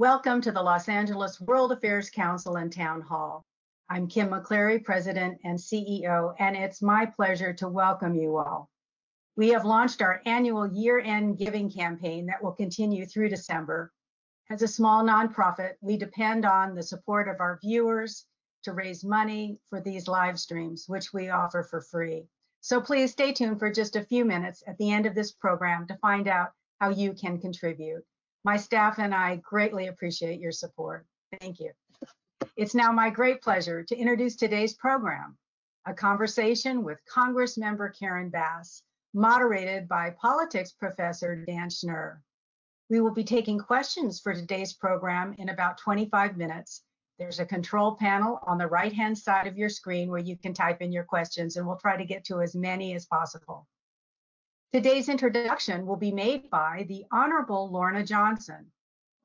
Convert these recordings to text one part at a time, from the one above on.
Welcome to the Los Angeles World Affairs Council and Town Hall. I'm Kim McCleary, President and CEO, and it's my pleasure to welcome you all. We have launched our annual year-end giving campaign that will continue through December. As a small nonprofit, we depend on the support of our viewers to raise money for these live streams, which we offer for free. So please stay tuned for just a few minutes at the end of this program to find out how you can contribute. My staff and I greatly appreciate your support. Thank you. It's now my great pleasure to introduce today's program, a conversation with Congress member Karen Bass, moderated by politics professor Dan Schnur. We will be taking questions for today's program in about 25 minutes. There's a control panel on the right-hand side of your screen where you can type in your questions and we'll try to get to as many as possible. Today's introduction will be made by the Honorable Lorna Johnson,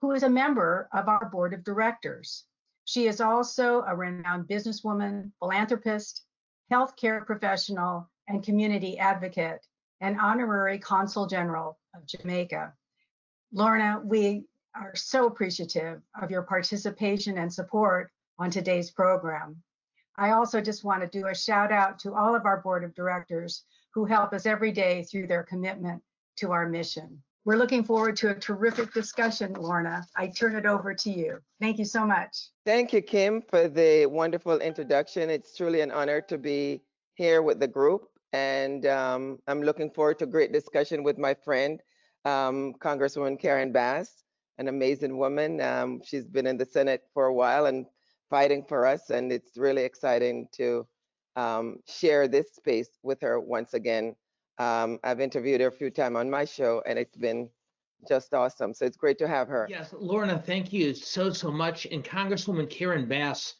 who is a member of our board of directors. She is also a renowned businesswoman, philanthropist, healthcare professional, and community advocate, and honorary consul general of Jamaica. Lorna, we are so appreciative of your participation and support on today's program. I also just want to do a shout out to all of our board of directors who help us every day through their commitment to our mission. We're looking forward to a terrific discussion, Lorna. I turn it over to you. Thank you so much. Thank you, Kim, for the wonderful introduction. It's truly an honor to be here with the group, and um, I'm looking forward to a great discussion with my friend, um, Congresswoman Karen Bass, an amazing woman. Um, she's been in the Senate for a while and fighting for us, and it's really exciting to um, share this space with her once again. Um, I've interviewed her a few times on my show, and it's been just awesome. So it's great to have her. Yes, Lorna, thank you so, so much. And Congresswoman Karen Bass,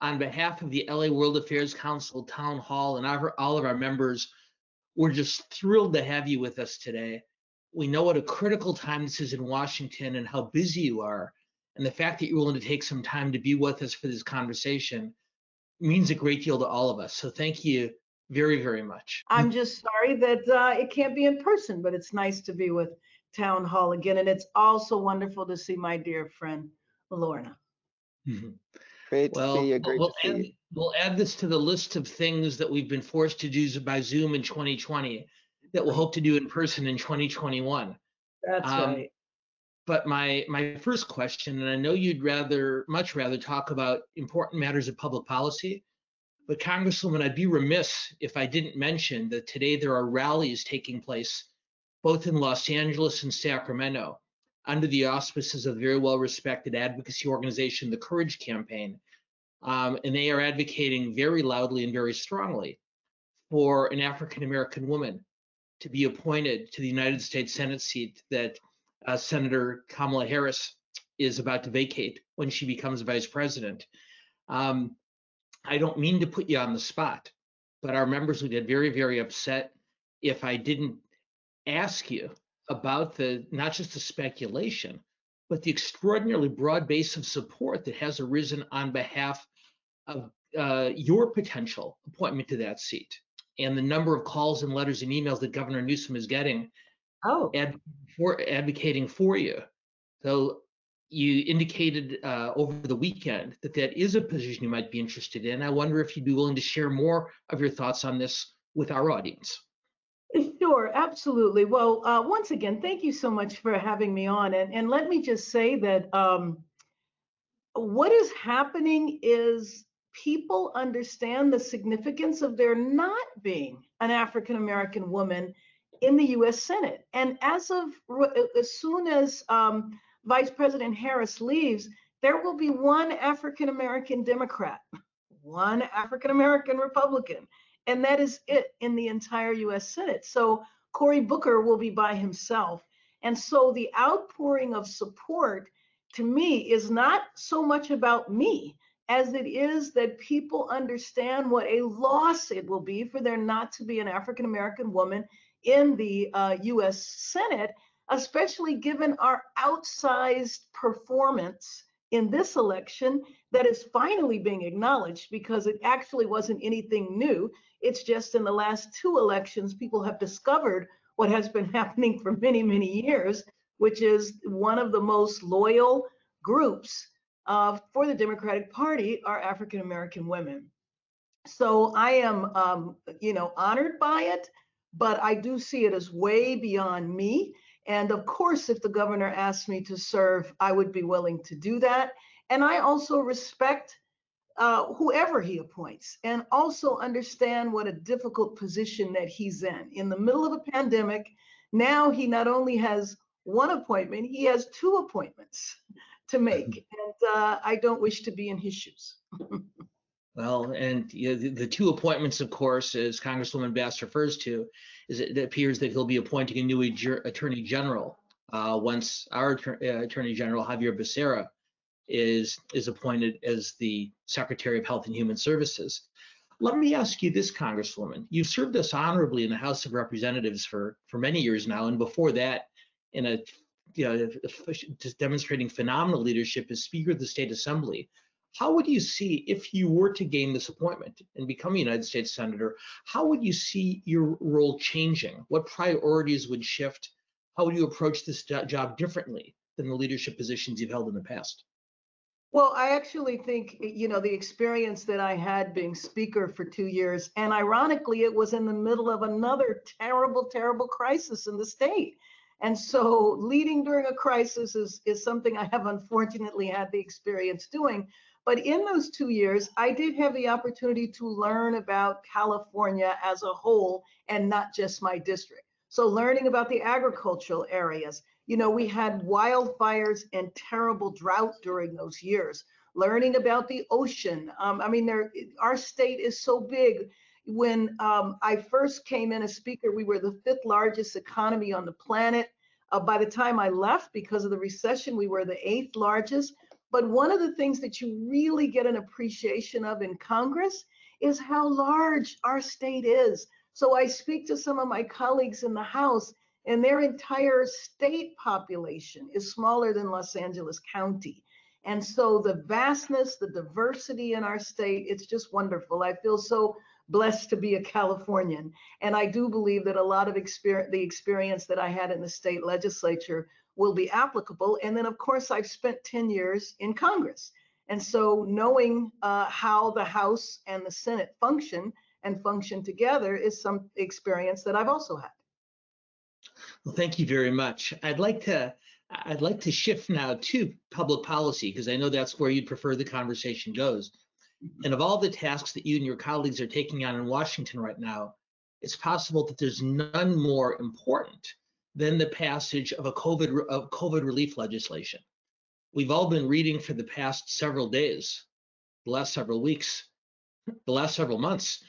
on behalf of the LA World Affairs Council Town Hall and our, all of our members, we're just thrilled to have you with us today. We know what a critical time this is in Washington and how busy you are. And the fact that you're willing to take some time to be with us for this conversation means a great deal to all of us. So thank you very, very much. I'm just sorry that uh, it can't be in person, but it's nice to be with Town Hall again. And it's also wonderful to see my dear friend, Lorna. Mm-hmm. Great well, to see you. Great we'll, to add, see you. we'll add this to the list of things that we've been forced to do by Zoom in 2020 that we'll hope to do in person in 2021. That's um, right. But my my first question, and I know you'd rather much rather talk about important matters of public policy, but Congresswoman, I'd be remiss if I didn't mention that today there are rallies taking place both in Los Angeles and Sacramento under the auspices of the very well respected advocacy organization, the Courage Campaign. Um, and they are advocating very loudly and very strongly for an African American woman to be appointed to the United States Senate seat that uh, Senator Kamala Harris is about to vacate when she becomes vice president. Um, I don't mean to put you on the spot, but our members would get very, very upset if I didn't ask you about the not just the speculation, but the extraordinarily broad base of support that has arisen on behalf of uh, your potential appointment to that seat and the number of calls and letters and emails that Governor Newsom is getting oh. ad, for advocating for you. So you indicated uh, over the weekend that that is a position you might be interested in. I wonder if you'd be willing to share more of your thoughts on this with our audience. Sure, absolutely. Well, uh, once again, thank you so much for having me on. And, and let me just say that um, what is happening is people understand the significance of there not being an African American woman in the US Senate. And as of as soon as um, Vice President Harris leaves, there will be one African American Democrat, one African American Republican, and that is it in the entire US Senate. So Cory Booker will be by himself. And so the outpouring of support to me is not so much about me as it is that people understand what a loss it will be for there not to be an African American woman in the uh, US Senate, especially given our outsized performance in this election that is finally being acknowledged because it actually wasn't anything new. It's just in the last two elections, people have discovered what has been happening for many, many years, which is one of the most loyal groups uh, for the Democratic Party, are African American women. So I am, um, you know, honored by it, but I do see it as way beyond me. And of course, if the governor asked me to serve, I would be willing to do that. And I also respect uh, whoever he appoints and also understand what a difficult position that he's in. In the middle of a pandemic, now he not only has one appointment, he has two appointments to make. And uh, I don't wish to be in his shoes. Well, and you know, the, the two appointments, of course, as Congresswoman Bass refers to, is it, it appears that he'll be appointing a new attorney general uh, once our uh, attorney general Xavier Becerra is is appointed as the Secretary of Health and Human Services. Let me ask you this, Congresswoman. You've served us honorably in the House of Representatives for for many years now, and before that, in a you know, demonstrating phenomenal leadership as Speaker of the State Assembly. How would you see if you were to gain this appointment and become a United States Senator? How would you see your role changing? What priorities would shift? How would you approach this job differently than the leadership positions you've held in the past? Well, I actually think, you know, the experience that I had being speaker for two years, and ironically, it was in the middle of another terrible, terrible crisis in the state. And so leading during a crisis is, is something I have unfortunately had the experience doing. But in those two years, I did have the opportunity to learn about California as a whole and not just my district. So learning about the agricultural areas, you know, we had wildfires and terrible drought during those years. Learning about the ocean. Um, I mean, there, our state is so big. When um, I first came in as speaker, we were the fifth largest economy on the planet. Uh, by the time I left, because of the recession, we were the eighth largest. But one of the things that you really get an appreciation of in Congress is how large our state is. So I speak to some of my colleagues in the House, and their entire state population is smaller than Los Angeles County. And so the vastness, the diversity in our state, it's just wonderful. I feel so blessed to be a Californian. And I do believe that a lot of experience, the experience that I had in the state legislature will be applicable. And then, of course, I've spent 10 years in Congress. And so knowing uh, how the House and the Senate function and function together is some experience that I've also had. Well, thank you very much. I'd like to I'd like to shift now to public policy because I know that's where you'd prefer the conversation goes. And of all the tasks that you and your colleagues are taking on in Washington right now, it's possible that there's none more important than the passage of a COVID, of COVID relief legislation. We've all been reading for the past several days, the last several weeks, the last several months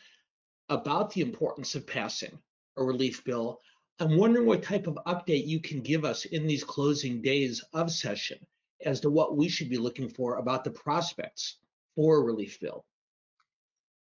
about the importance of passing a relief bill. I'm wondering what type of update you can give us in these closing days of session as to what we should be looking for about the prospects for a relief bill.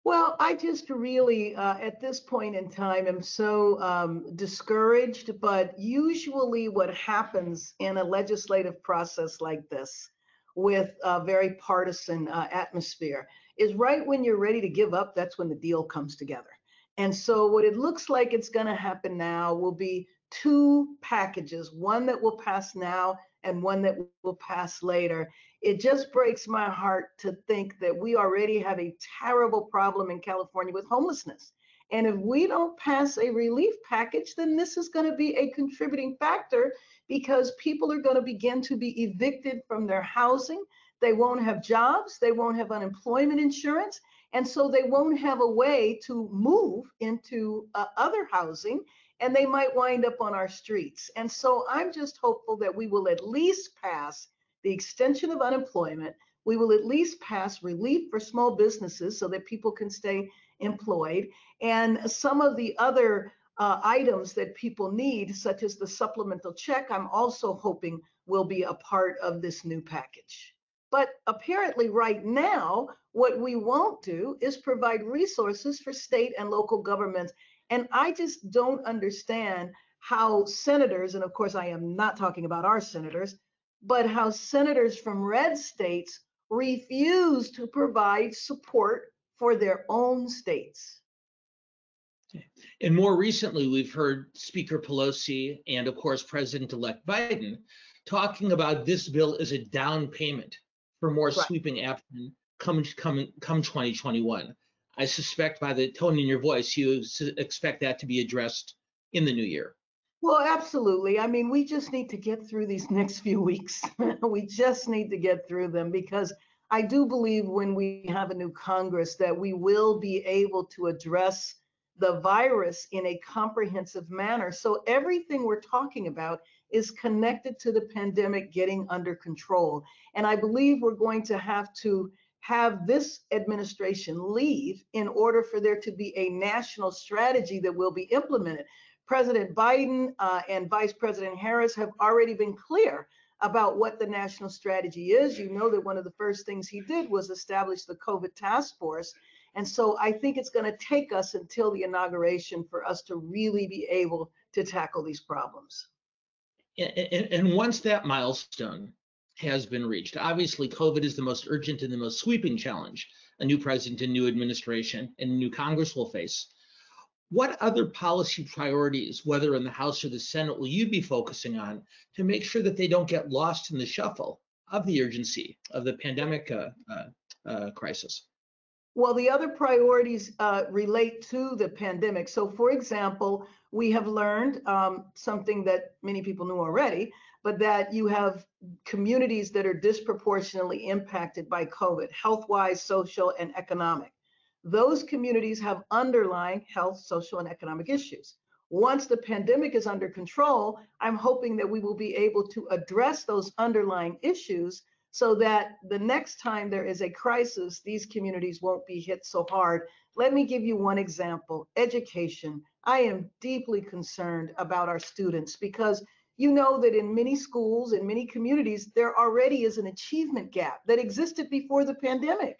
Well, I just really, uh, at this point in time, am so um, discouraged. But usually, what happens in a legislative process like this, with a very partisan uh, atmosphere, is right when you're ready to give up, that's when the deal comes together. And so, what it looks like it's going to happen now will be two packages one that will pass now and one that will pass later it just breaks my heart to think that we already have a terrible problem in California with homelessness. And if we don't pass a relief package, then this is going to be a contributing factor because people are going to begin to be evicted from their housing. They won't have jobs, they won't have unemployment insurance, and so they won't have a way to move into uh, other housing and they might wind up on our streets. And so I'm just hopeful that we will at least pass the extension of unemployment. We will at least pass relief for small businesses so that people can stay employed. And some of the other uh, items that people need, such as the supplemental check, I'm also hoping will be a part of this new package. But apparently, right now, what we won't do is provide resources for state and local governments. And I just don't understand how senators, and of course, I am not talking about our senators, but how senators from red states refuse to provide support for their own states. And more recently, we've heard Speaker Pelosi and, of course, President elect Biden talking about this bill as a down payment for more Right. sweeping action come, come, come 2021. I suspect by the tone in your voice, you expect that to be addressed in the new year. Well, absolutely. I mean, we just need to get through these next few weeks. we just need to get through them because I do believe when we have a new Congress that we will be able to address the virus in a comprehensive manner. So everything we're talking about is connected to the pandemic getting under control. And I believe we're going to have to have this administration leave in order for there to be a national strategy that will be implemented. President Biden uh, and Vice President Harris have already been clear about what the national strategy is. You know that one of the first things he did was establish the COVID task force. And so I think it's going to take us until the inauguration for us to really be able to tackle these problems. And, once that milestone has been reached, obviously COVID is the most urgent and the most sweeping challenge a new president and new administration and new Congress will face. What other policy priorities, whether in the House or the Senate, will you be focusing on to make sure that they don't get lost in the shuffle of the urgency of the pandemic uh, uh, uh, crisis? Well, the other priorities uh, relate to the pandemic. So, for example, we have learned um, something that many people knew already, but that you have communities that are disproportionately impacted by COVID, health wise, social, and economic. Those communities have underlying health, social, and economic issues. Once the pandemic is under control, I'm hoping that we will be able to address those underlying issues so that the next time there is a crisis, these communities won't be hit so hard. Let me give you one example education. I am deeply concerned about our students because you know that in many schools, in many communities, there already is an achievement gap that existed before the pandemic.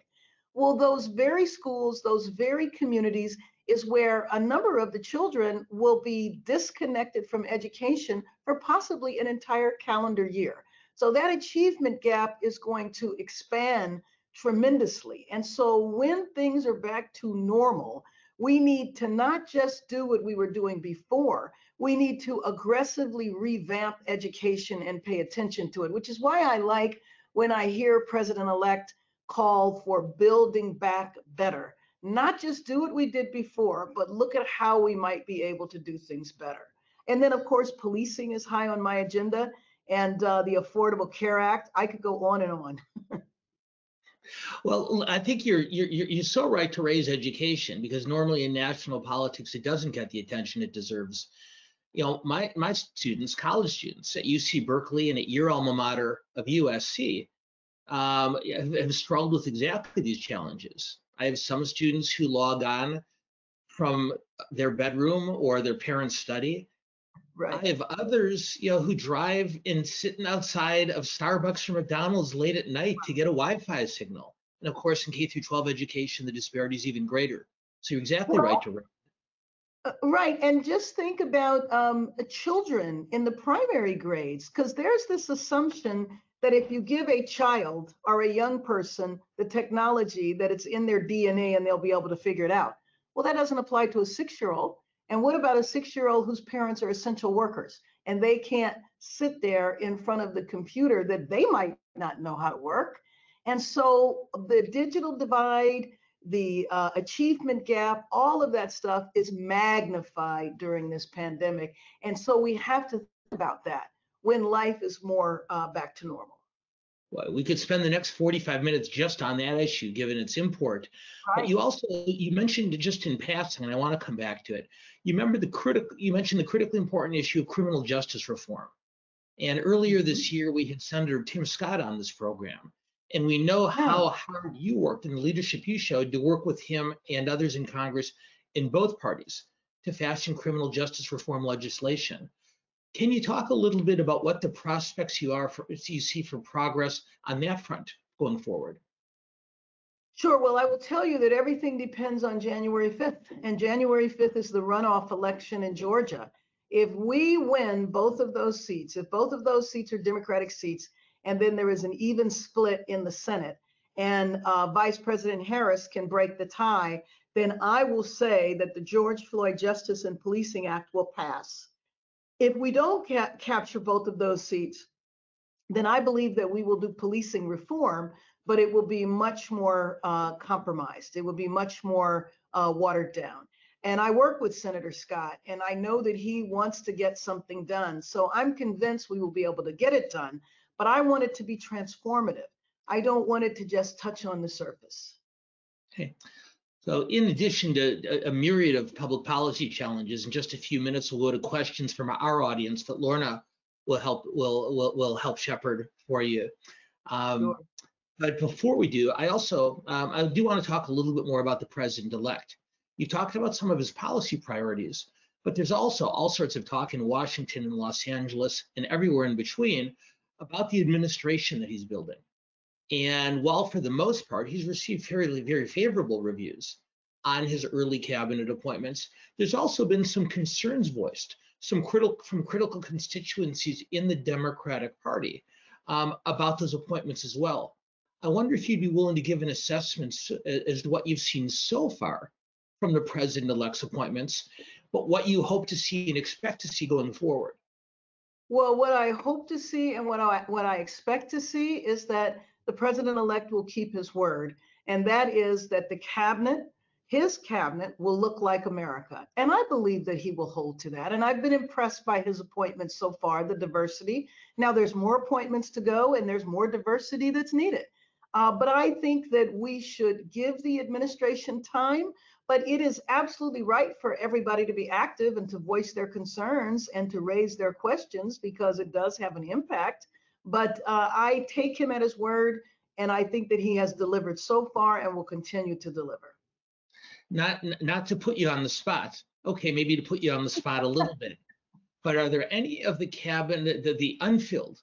Well, those very schools, those very communities is where a number of the children will be disconnected from education for possibly an entire calendar year. So that achievement gap is going to expand tremendously. And so when things are back to normal, we need to not just do what we were doing before, we need to aggressively revamp education and pay attention to it, which is why I like when I hear President elect call for building back better. Not just do what we did before, but look at how we might be able to do things better. And then, of course, policing is high on my agenda and uh, the Affordable Care Act. I could go on and on. Well, I think you're, you're you're so right to raise education because normally in national politics it doesn't get the attention it deserves. You know, my my students, college students at UC Berkeley and at your alma mater of USC, um, have have struggled with exactly these challenges. I have some students who log on from their bedroom or their parents' study. I have others, you know, who drive and sitting outside of Starbucks or McDonald's late at night to get a Wi-Fi signal. And of course, in K through 12 education, the disparity is even greater. So you're exactly right to. Uh, Right, and just think about um, children in the primary grades, because there's this assumption that if you give a child or a young person the technology, that it's in their DNA and they'll be able to figure it out. Well, that doesn't apply to a six-year-old. And what about a six-year-old whose parents are essential workers and they can't sit there in front of the computer that they might not know how to work? And so the digital divide, the uh, achievement gap, all of that stuff is magnified during this pandemic. And so we have to think about that when life is more uh, back to normal. Well, we could spend the next 45 minutes just on that issue, given its import. But you also you mentioned it just in passing, and I want to come back to it. You remember the critical. You mentioned the critically important issue of criminal justice reform. And earlier mm-hmm. this year, we had Senator Tim Scott on this program, and we know how hard you worked and the leadership you showed to work with him and others in Congress in both parties to fashion criminal justice reform legislation. Can you talk a little bit about what the prospects you are for you see for progress on that front going forward? Sure. Well, I will tell you that everything depends on January 5th, and January 5th is the runoff election in Georgia. If we win both of those seats, if both of those seats are Democratic seats, and then there is an even split in the Senate, and uh, Vice President Harris can break the tie, then I will say that the George Floyd Justice and Policing Act will pass. If we don't ca- capture both of those seats, then I believe that we will do policing reform, but it will be much more uh, compromised. It will be much more uh, watered down. And I work with Senator Scott, and I know that he wants to get something done. So I'm convinced we will be able to get it done, but I want it to be transformative. I don't want it to just touch on the surface. Okay. So in addition to a, a myriad of public policy challenges, in just a few minutes, we'll go to questions from our audience that Lorna will help will will, will help shepherd for you. Um, Sure. But before we do, I also um, I do want to talk a little bit more about the president-elect. You talked about some of his policy priorities, but there's also all sorts of talk in Washington and Los Angeles and everywhere in between about the administration that he's building. And while for the most part he's received fairly very favorable reviews on his early cabinet appointments, there's also been some concerns voiced, some critical from critical constituencies in the Democratic Party um, about those appointments as well. I wonder if you'd be willing to give an assessment as to what you've seen so far from the president-elect's appointments, but what you hope to see and expect to see going forward. Well, what I hope to see and what I what I expect to see is that the president-elect will keep his word, and that is that the cabinet, his cabinet, will look like America. And I believe that he will hold to that. And I've been impressed by his appointments so far, the diversity. Now there's more appointments to go, and there's more diversity that's needed. Uh, but I think that we should give the administration time. But it is absolutely right for everybody to be active and to voice their concerns and to raise their questions because it does have an impact. But uh, I take him at his word, and I think that he has delivered so far and will continue to deliver. Not not to put you on the spot. Okay, maybe to put you on the spot a little bit. But are there any of the cabinet, the, the unfilled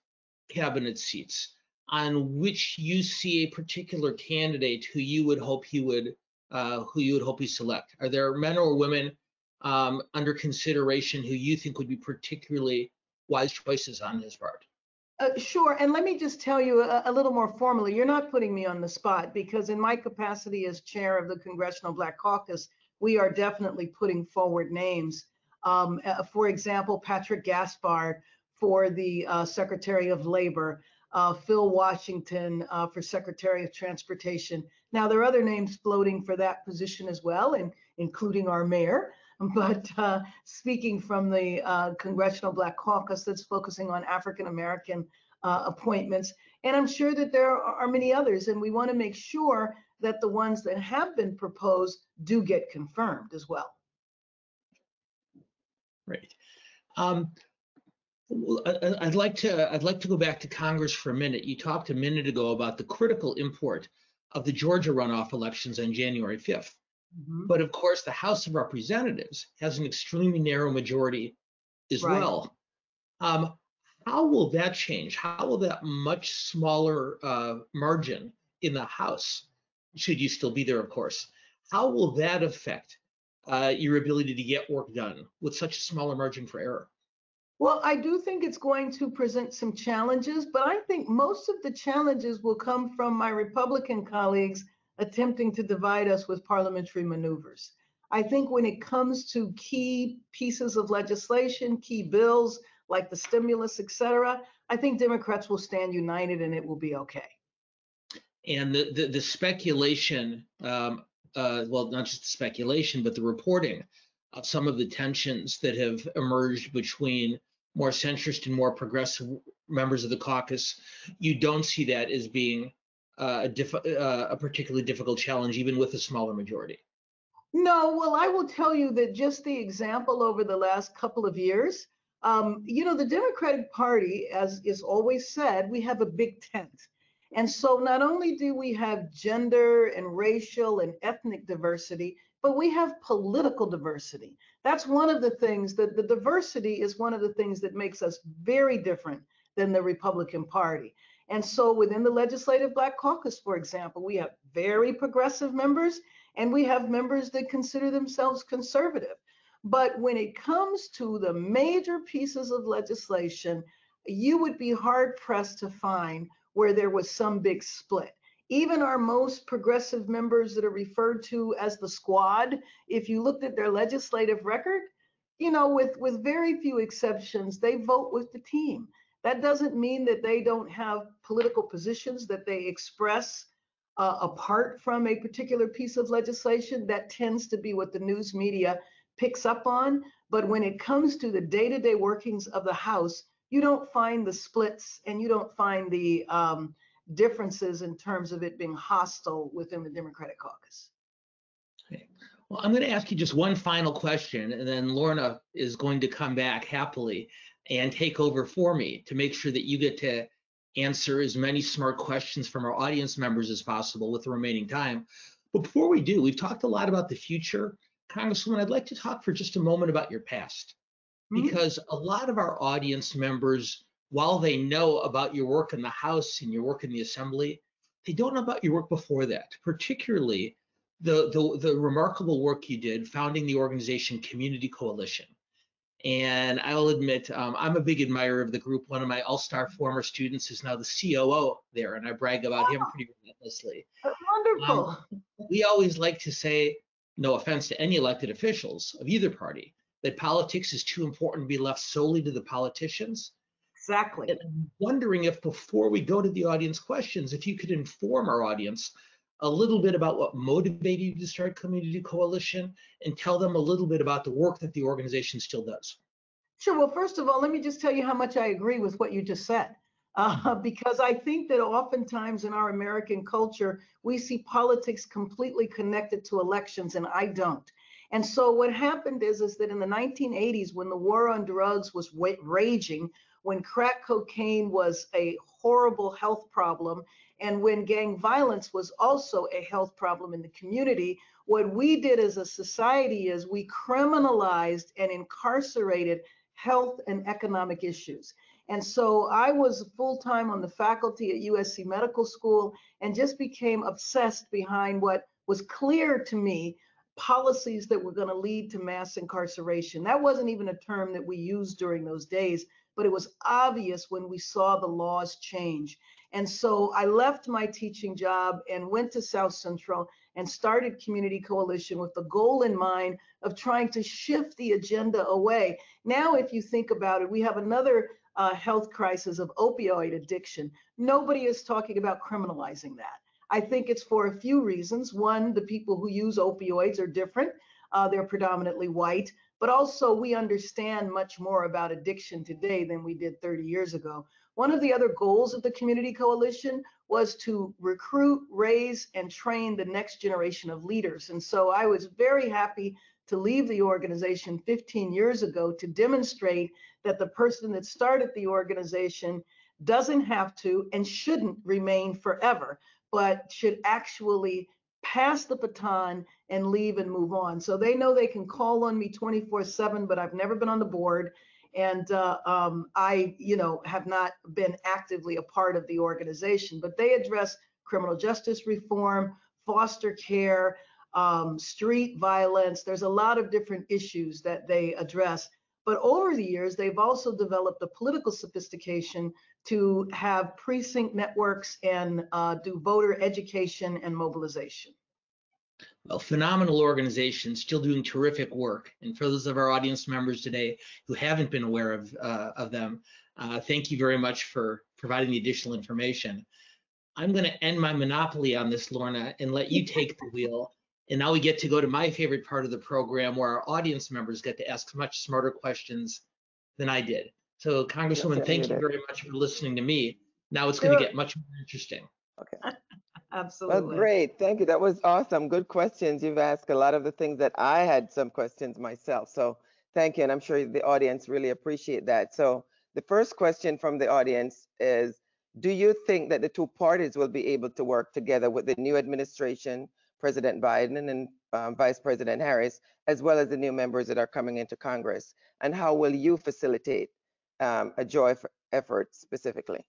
cabinet seats on which you see a particular candidate who you would hope he would uh, who you would hope he select? Are there men or women um, under consideration who you think would be particularly wise choices on his part? Uh, sure. And let me just tell you a, a little more formally, you're not putting me on the spot because in my capacity as chair of the Congressional Black Caucus, we are definitely putting forward names. Um, uh, for example, Patrick Gaspard for the uh, Secretary of Labor, uh, Phil Washington uh, for Secretary of Transportation. Now, there are other names floating for that position as well, and including our mayor. But uh, speaking from the uh, Congressional Black Caucus that's focusing on African American uh, appointments, and I'm sure that there are, many others, and we want to make sure that the ones that have been proposed do get confirmed as well. Right. Um, I'd like to, I'd like to go back to Congress for a minute. You talked a minute ago about the critical import of the Georgia runoff elections on January 5th. Mhm. But of course, the House of Representatives has an extremely narrow majority as Right. well. Um, how will that change? How will that much smaller uh, margin in the House, should you still be there, of course, how will that affect uh, your ability to get work done with such a smaller margin for error? Well, I do think it's going to present some challenges, but I think most of the challenges will come from my Republican colleagues attempting to divide us with parliamentary maneuvers. I think when it comes to key pieces of legislation, key bills like the stimulus, et cetera, I think Democrats will stand united and it will be okay. And the the, the speculation, um, uh, well, not just the speculation, but the reporting of some of the tensions that have emerged between more centrist and more progressive members of the caucus, you don't see that as being uh, a, diff- uh, a particularly difficult challenge, even with a smaller majority. No, well, I will tell you that just the example over the last couple of years, um, you know, the Democratic Party, as is always said, we have a big tent. And so not only do we have gender and racial and ethnic diversity, but we have political diversity. That's one of the things that the diversity is one of the things that makes us very different than the Republican Party. And so within the Legislative Black Caucus, for example, we have very progressive members and we have members that consider themselves conservative. But when it comes to the major pieces of legislation, you would be hard pressed to find where there was some big split. even our most progressive members that are referred to as the squad, if you looked at their legislative record, you know, with, with very few exceptions, they vote with the team. That doesn't mean that they don't have political positions that they express uh, apart from a particular piece of legislation. That tends to be what the news media picks up on. But when it comes to the day to day workings of the House, you don't find the splits and you don't find the um, differences in terms of it being hostile within the Democratic caucus. Okay. Well, I'm going to ask you just one final question, and then Lorna is going to come back happily and take over for me to make sure that you get to answer as many smart questions from our audience members as possible with the remaining time. But before we do, we've talked a lot about the future. Congresswoman, I'd like to talk for just a moment about your past, mm-hmm. because a lot of our audience members, while they know about your work in the House and your work in the Assembly, they don't know about your work before that, particularly the, the, the remarkable work you did founding the organization Community Coalition. And I'll admit, um, I'm a big admirer of the group. One of my all-star former students is now the COO there, and I brag about him pretty relentlessly. Wonderful. Um, we always like to say, no offense to any elected officials of either party, that politics is too important to be left solely to the politicians. Exactly. And I'm wondering if before we go to the audience questions, if you could inform our audience a little bit about what motivated you to start Community Coalition and tell them a little bit about the work that the organization still does. Sure. Well, first of all, let me just tell you how much I agree with what you just said. Uh, because I think that oftentimes in our American culture, we see politics completely connected to elections, and I don't. And so what happened is, is that in the 1980s, when the war on drugs was raging, when crack cocaine was a horrible health problem, and when gang violence was also a health problem in the community, what we did as a society is we criminalized and incarcerated health and economic issues. And so I was full time on the faculty at USC Medical School and just became obsessed behind what was clear to me policies that were going to lead to mass incarceration. That wasn't even a term that we used during those days, but it was obvious when we saw the laws change. And so I left my teaching job and went to South Central and started Community Coalition with the goal in mind of trying to shift the agenda away. Now, if you think about it, we have another uh, health crisis of opioid addiction. Nobody is talking about criminalizing that. I think it's for a few reasons. One, the people who use opioids are different. Uh, they're predominantly white, but also we understand much more about addiction today than we did 30 years ago. One of the other goals of the Community Coalition was to recruit, raise, and train the next generation of leaders. And so I was very happy to leave the organization 15 years ago to demonstrate that the person that started the organization doesn't have to and shouldn't remain forever, but should actually pass the baton and leave and move on. So they know they can call on me 24 7, but I've never been on the board. And uh, um, I, you know, have not been actively a part of the organization, but they address criminal justice reform, foster care, um, street violence. There's a lot of different issues that they address. But over the years, they've also developed the political sophistication to have precinct networks and uh, do voter education and mobilization. Well, phenomenal organization, still doing terrific work. And for those of our audience members today who haven't been aware of, uh, of them, uh, thank you very much for providing the additional information. I'm going to end my monopoly on this, Lorna, and let you take the wheel and now we get to go to my favorite part of the program where our audience members get to ask much smarter questions than I did. So Congresswoman, yes, thank you very much for listening to me. Now it's sure. going to get much more interesting. Okay. Absolutely. Well, great. Thank you. That was awesome. Good questions. You've asked a lot of the things that I had some questions myself. So thank you. And I'm sure the audience really appreciate that. So the first question from the audience is, do you think that the two parties will be able to work together with the new administration President Biden and um, Vice President Harris, as well as the new members that are coming into Congress? And how will you facilitate um, a joy effort specifically?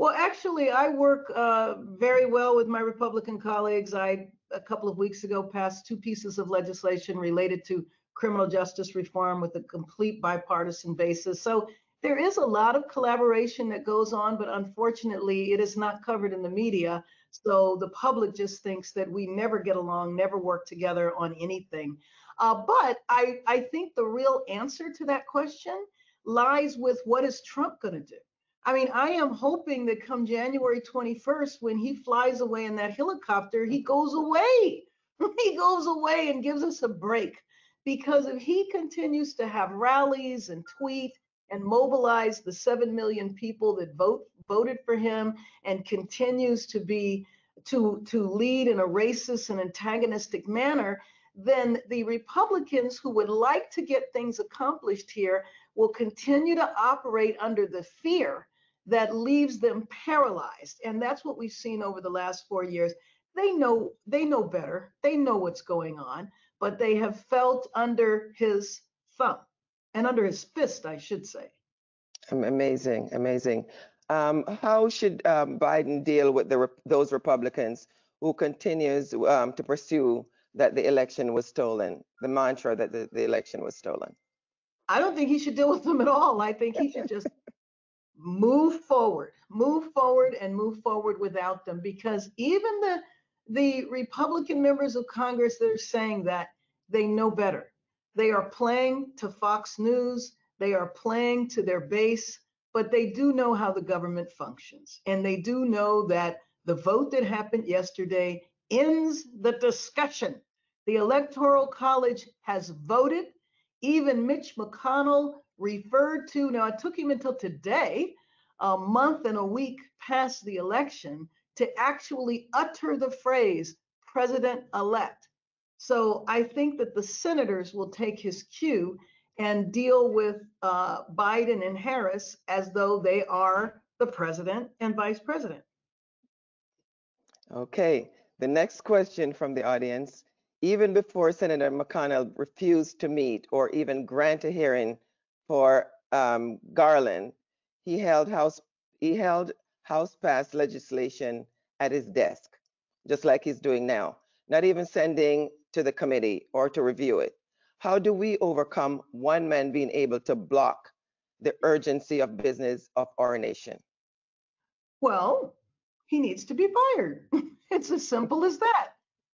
Well, actually, I work uh, very well with my Republican colleagues. I, a couple of weeks ago, passed two pieces of legislation related to criminal justice reform with a complete bipartisan basis. So there is a lot of collaboration that goes on, but unfortunately, it is not covered in the media. So the public just thinks that we never get along, never work together on anything. Uh, but I, I think the real answer to that question lies with what is Trump going to do? I mean, I am hoping that come January 21st, when he flies away in that helicopter, he goes away. he goes away and gives us a break. Because if he continues to have rallies and tweet and mobilize the 7 million people that vote voted for him and continues to be to to lead in a racist and antagonistic manner, then the Republicans who would like to get things accomplished here will continue to operate under the fear that leaves them paralyzed. And that's what we've seen over the last four years. They know they know better. They know what's going on, but they have felt under his thumb and under his fist, I should say. Amazing, amazing. Um, how should um, Biden deal with the, those Republicans who continues um, to pursue that the election was stolen, the mantra that the, the election was stolen? I don't think he should deal with them at all. I think he should just move forward, move forward and move forward without them because even the the Republican members of Congress that are saying that they know better. They are playing to Fox News, they are playing to their base, but they do know how the government functions. And they do know that the vote that happened yesterday ends the discussion. The Electoral College has voted. Even Mitch McConnell referred to, now it took him until today, a month and a week past the election, to actually utter the phrase president elect. So I think that the senators will take his cue and deal with uh, Biden and Harris as though they are the president and vice president. Okay, the next question from the audience. Even before Senator McConnell refused to meet or even grant a hearing for um, Garland, he held House he held House passed legislation at his desk, just like he's doing now, not even sending to the committee or to review it. How do we overcome one man being able to block the urgency of business of our nation? Well, he needs to be fired. it's as simple as that.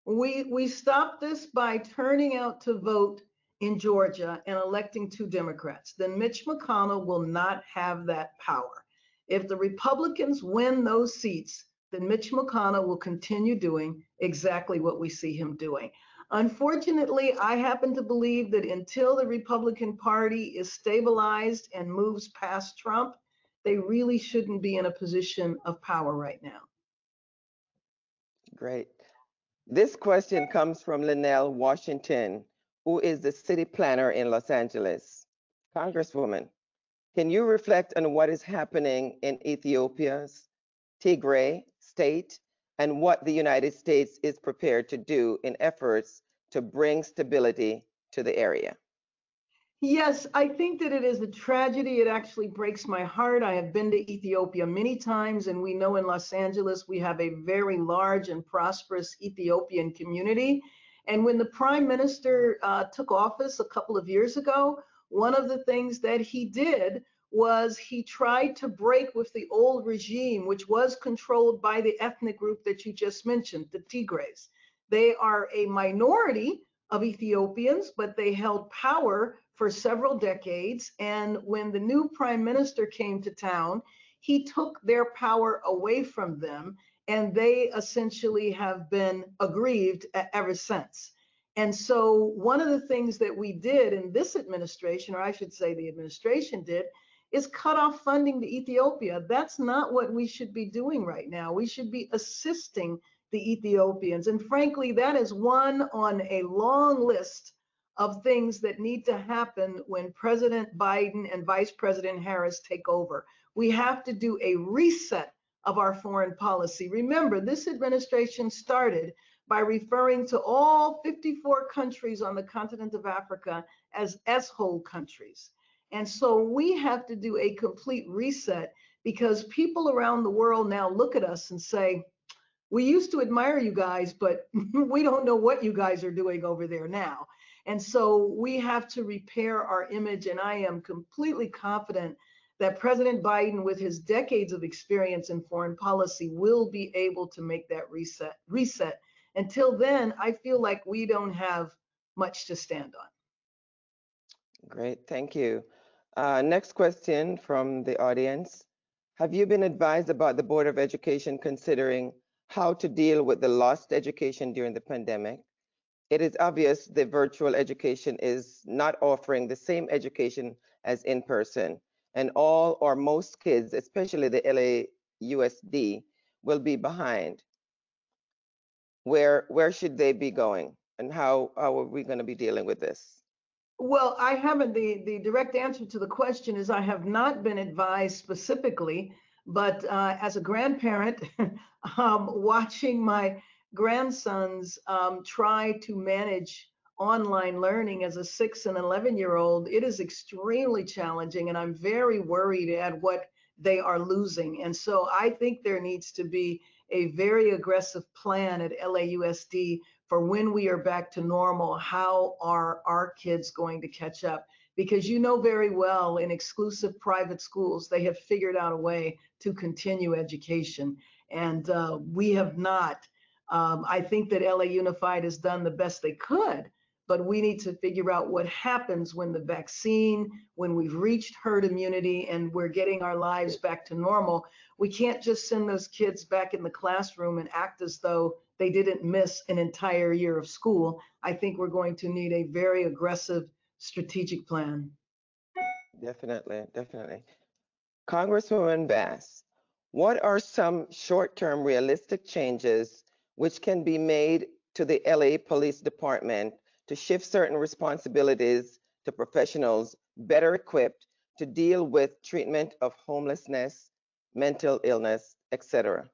We we stopped this by turning out to vote in Georgia and electing two Democrats. Then Mitch McConnell will not have that power. If the Republicans win those seats, then Mitch McConnell will continue doing exactly what we see him doing. Unfortunately, I happen to believe that until the Republican Party is stabilized and moves past Trump, they really shouldn't be in a position of power right now. Great. This question comes from Linnell Washington, who is the city planner in Los Angeles. Congresswoman, can you reflect on what is happening in Ethiopia's Tigray state and what the United States is prepared to do in efforts to bring stability to the area. Yes, I think that it is a tragedy. It actually breaks my heart. I have been to Ethiopia many times, and we know in Los Angeles we have a very large and prosperous Ethiopian community. And when the prime minister uh, took office a couple of years ago, one of the things that he did was he tried to break with the old regime, which was controlled by the ethnic group that you just mentioned, the Tigrays. They are a minority of Ethiopians, but they held power for several decades. And when the new prime minister came to town, he took their power away from them, and they essentially have been aggrieved ever since. And so, one of the things that we did in this administration, or I should say the administration did, is cut off funding to Ethiopia. That's not what we should be doing right now. We should be assisting the Ethiopians. And frankly, that is one on a long list of things that need to happen when President Biden and Vice President Harris take over. We have to do a reset of our foreign policy. Remember, this administration started by referring to all 54 countries on the continent of Africa as S-hole countries. And so we have to do a complete reset because people around the world now look at us and say, we used to admire you guys, but we don't know what you guys are doing over there now. And so we have to repair our image. And I am completely confident that President Biden, with his decades of experience in foreign policy, will be able to make that reset. Reset. Until then, I feel like we don't have much to stand on. Great, thank you. Uh, next question from the audience. Have you been advised about the Board of Education considering how to deal with the lost education during the pandemic? It is obvious the virtual education is not offering the same education as in person, and all or most kids, especially the LAUSD, will be behind. Where, where should they be going? And how, how are we going to be dealing with this? Well, I haven't, the, the direct answer to the question is I have not been advised specifically, but uh, as a grandparent, um, watching my grandsons um, try to manage online learning as a six and 11 year old, it is extremely challenging. And I'm very worried at what they are losing. And so I think there needs to be a very aggressive plan at LAUSD for when we are back to normal, how are our kids going to catch up? Because you know very well in exclusive private schools, they have figured out a way to continue education. And uh, we have not. Um, I think that LA Unified has done the best they could, but we need to figure out what happens when the vaccine, when we've reached herd immunity and we're getting our lives back to normal. We can't just send those kids back in the classroom and act as though they didn't miss an entire year of school. I think we're going to need a very aggressive strategic plan. Definitely, definitely. Congresswoman Bass, what are some short-term realistic changes which can be made to the LA Police Department to shift certain responsibilities to professionals better equipped to deal with treatment of homelessness, mental illness, etc.?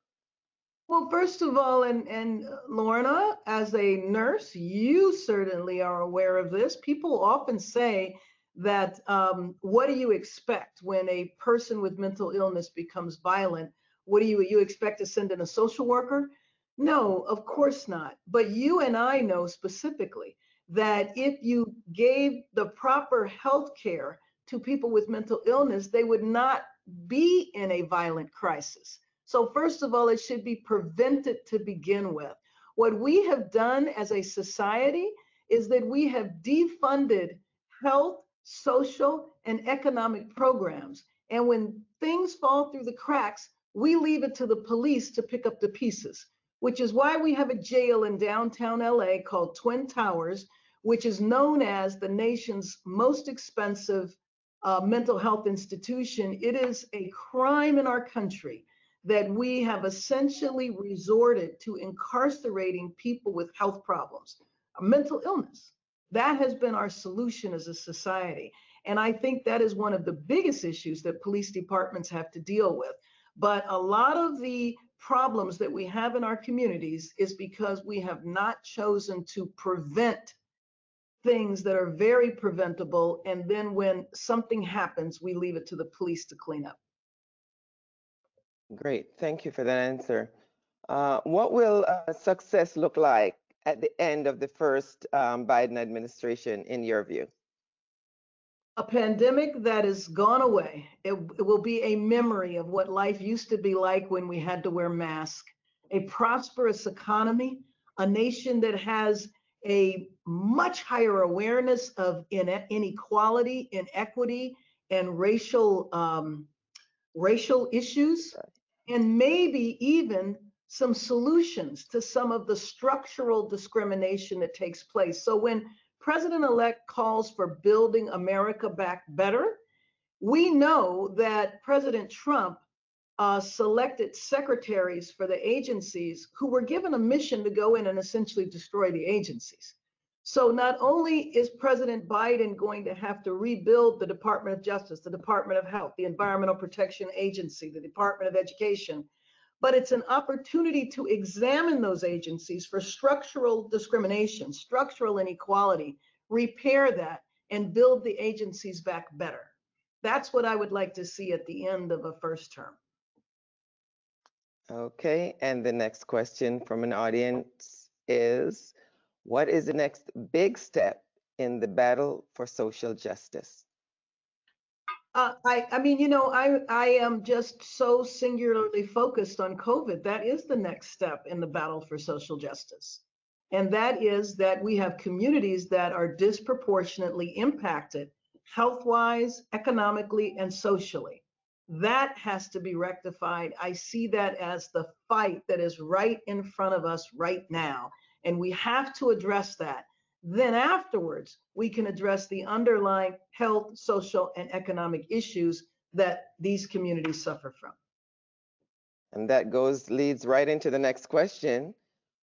Well, first of all, and, and uh, Lorna, as a nurse, you certainly are aware of this. People often say that um, what do you expect when a person with mental illness becomes violent? What do you you expect to send in a social worker? No, of course not. But you and I know specifically that if you gave the proper health care to people with mental illness, they would not be in a violent crisis. So first of all, it should be prevented to begin with. What we have done as a society is that we have defunded health, social, and economic programs. And when things fall through the cracks, we leave it to the police to pick up the pieces, which is why we have a jail in downtown LA called Twin Towers, which is known as the nation's most expensive uh, mental health institution. It is a crime in our country that we have essentially resorted to incarcerating people with health problems, a mental illness. That has been our solution as a society. And I think that is one of the biggest issues that police departments have to deal with. But a lot of the problems that we have in our communities is because we have not chosen to prevent things that are very preventable. And then when something happens, we leave it to the police to clean up. Great, thank you for that answer. Uh, what will uh, success look like at the end of the first um, Biden administration, in your view? A pandemic that has gone away. It, it will be a memory of what life used to be like when we had to wear masks. A prosperous economy, a nation that has a much higher awareness of inequality, inequity, and racial um, racial issues and maybe even some solutions to some of the structural discrimination that takes place. So when President elect calls for building America back better, we know that President Trump uh, selected secretaries for the agencies who were given a mission to go in and essentially destroy the agencies. So not only is President Biden going to have to rebuild the Department of Justice, the Department of Health, the Environmental Protection Agency, the Department of Education, but it's an opportunity to examine those agencies for structural discrimination, structural inequality, repair that, and build the agencies back better. That's what I would like to see at the end of a first term. Okay, and the next question from an audience is what is the next big step in the battle for social justice? Uh, I, I mean, you know, I, I am just so singularly focused on COVID. That is the next step in the battle for social justice. And that is that we have communities that are disproportionately impacted health wise, economically, and socially. That has to be rectified. I see that as the fight that is right in front of us right now. And we have to address that. Then afterwards, we can address the underlying health, social, and economic issues that these communities suffer from. And that goes leads right into the next question.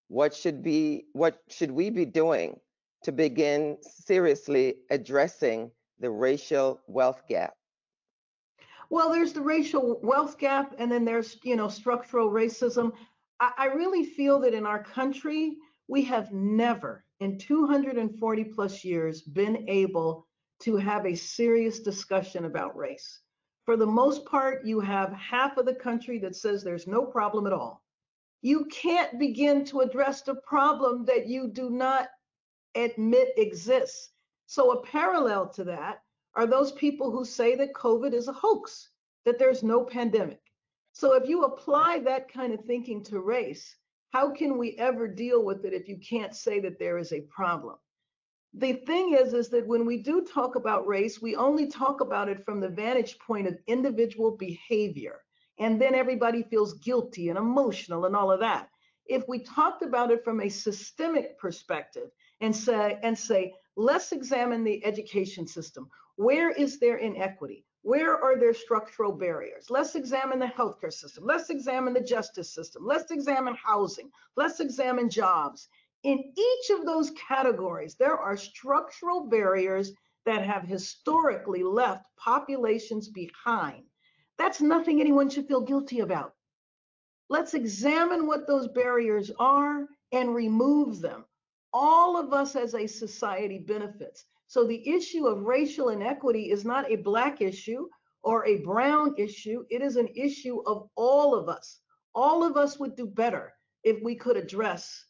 What should be what should we be doing to begin seriously addressing the racial wealth gap? Well, there's the racial wealth gap, and then there's you know structural racism. I, I really feel that in our country, we have never in 240 plus years been able to have a serious discussion about race. For the most part, you have half of the country that says there's no problem at all. You can't begin to address the problem that you do not admit exists. So, a parallel to that are those people who say that COVID is a hoax, that there's no pandemic. So, if you apply that kind of thinking to race, how can we ever deal with it if you can't say that there is a problem? The thing is, is that when we do talk about race, we only talk about it from the vantage point of individual behavior. And then everybody feels guilty and emotional and all of that. If we talked about it from a systemic perspective and say, and say, let's examine the education system. Where is there inequity? Where are there structural barriers? Let's examine the healthcare system. Let's examine the justice system. Let's examine housing. Let's examine jobs. In each of those categories, there are structural barriers that have historically left populations behind. That's nothing anyone should feel guilty about. Let's examine what those barriers are and remove them. All of us as a society benefits. So the issue of racial inequity is not a black issue or a brown issue. It is an issue of all of us. All of us would do better if we could address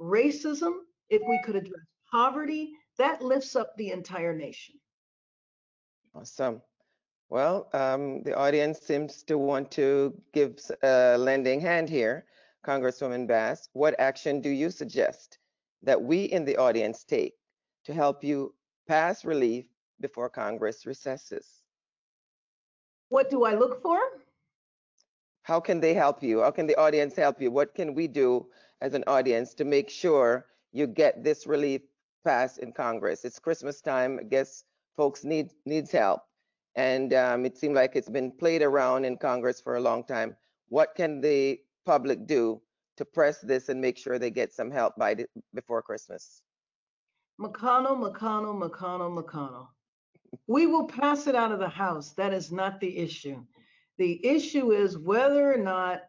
racism, if we could address poverty. That lifts up the entire nation. Awesome. Well, um, the audience seems to want to give a lending hand here. Congresswoman Bass, what action do you suggest that we in the audience take to help you pass relief before Congress recesses. What do I look for? How can they help you? How can the audience help you? What can we do as an audience to make sure you get this relief passed in Congress? It's Christmas time. I guess folks need needs help, and um, it seemed like it's been played around in Congress for a long time. What can the public do to press this and make sure they get some help by the, before Christmas? McConnell, McConnell, McConnell, McConnell. We will pass it out of the House. That is not the issue. The issue is whether or not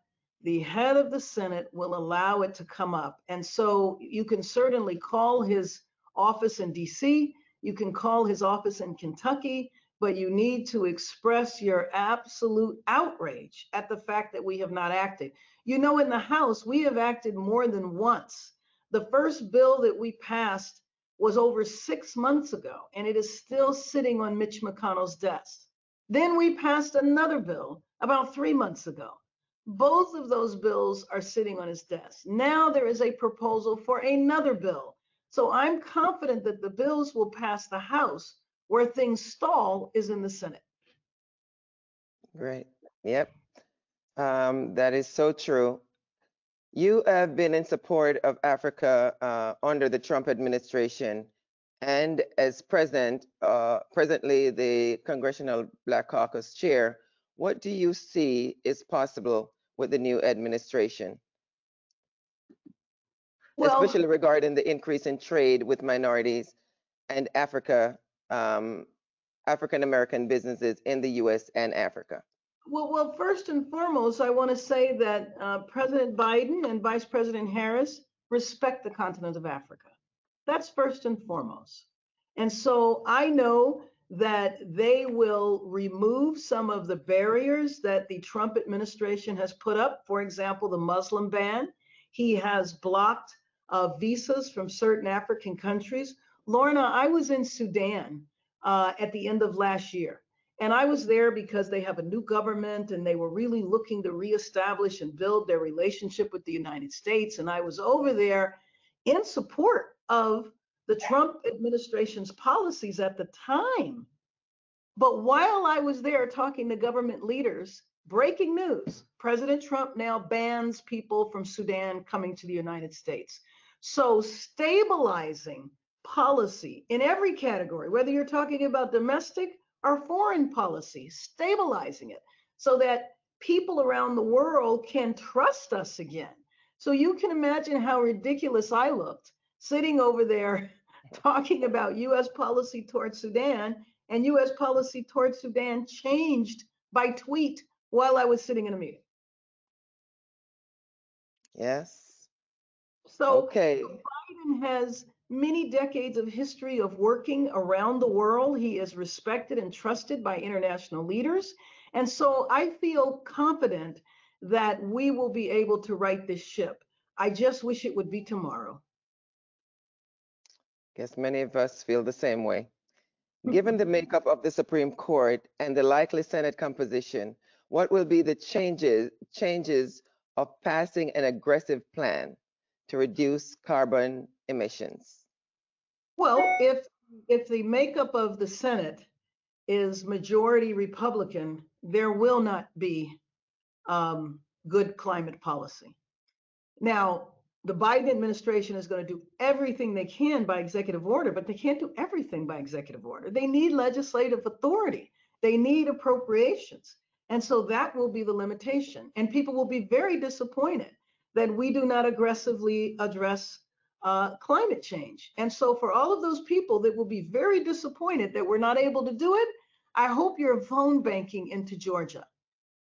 the head of the Senate will allow it to come up. And so you can certainly call his office in DC, you can call his office in Kentucky, but you need to express your absolute outrage at the fact that we have not acted. You know, in the House, we have acted more than once. The first bill that we passed was over six months ago, and it is still sitting on Mitch McConnell's desk. Then we passed another bill about three months ago. Both of those bills are sitting on his desk. Now there is a proposal for another bill. So I'm confident that the bills will pass the House. Where things stall is in the Senate. Great. Yep. Um, that is so true. You have been in support of Africa uh, under the Trump administration, and as president, uh, presently the Congressional Black Caucus chair. What do you see is possible with the new administration, Well, especially regarding the increase in trade with minorities and Africa, um, African American businesses in the U.S. and Africa? Well, well, first and foremost, I want to say that uh, President Biden and Vice President Harris respect the continent of Africa. That's first and foremost. And so I know that they will remove some of the barriers that the Trump administration has put up. For example, the Muslim ban. He has blocked uh, visas from certain African countries. Lorna, I was in Sudan uh, at the end of last year. And I was there because they have a new government and they were really looking to reestablish and build their relationship with the United States. And I was over there in support of the Trump administration's policies at the time. But while I was there talking to government leaders, breaking news President Trump now bans people from Sudan coming to the United States. So, stabilizing policy in every category, whether you're talking about domestic or foreign policy, stabilizing it so that people around the world can trust us again. So, you can imagine how ridiculous I looked sitting over there talking about US policy towards Sudan, and US policy towards Sudan changed by tweet while I was sitting in a meeting. Yes. So Okay. Biden has many decades of history of working around the world. He is respected and trusted by international leaders. And so I feel confident that we will be able to right this ship. I just wish it would be tomorrow. Guess many of us feel the same way. Given the makeup of the Supreme Court and the likely Senate composition, what will be the changes changes of passing an aggressive plan to reduce carbon emissions? Well, if if the makeup of the Senate is majority Republican, there will not be um, good climate policy. Now, the Biden administration is going to do everything they can by executive order, but they can't do everything by executive order. They need legislative authority. They need appropriations. And so that will be the limitation. And people will be very disappointed that we do not aggressively address uh, climate change. And so for all of those people that will be very disappointed that we're not able to do it, I hope you're phone banking into Georgia.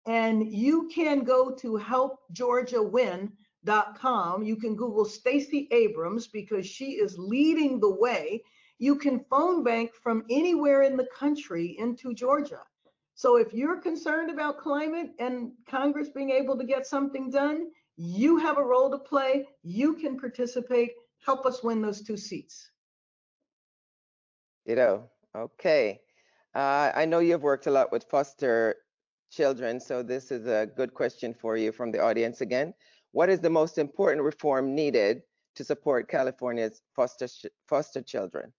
And you can go to helpgeorgiawin.com. You can Google Stacey Abrams because she is leading the way. You can phone bank from anywhere in the country into Georgia. So if you're concerned about climate and Congress being able to get something done, you have a role to play. You can participate. Help us win those two seats. You know, okay. Uh, I know you've worked a lot with foster children, so this is a good question for you from the audience again. What is the most important reform needed to support California's foster foster children?